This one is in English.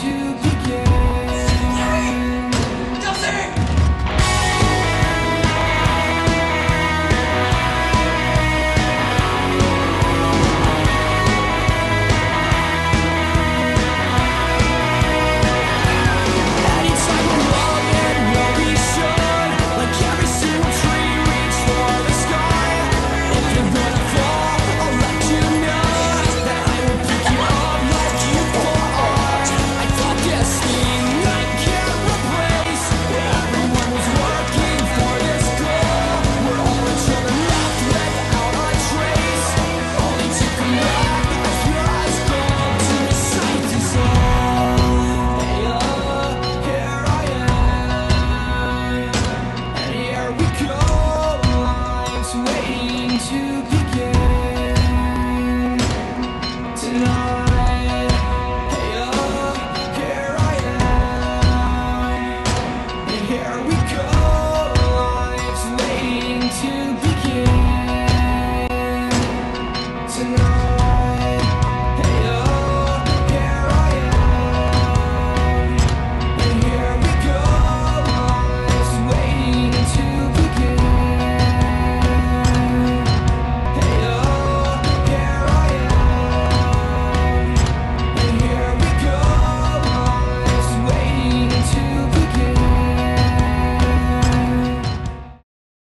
to begin.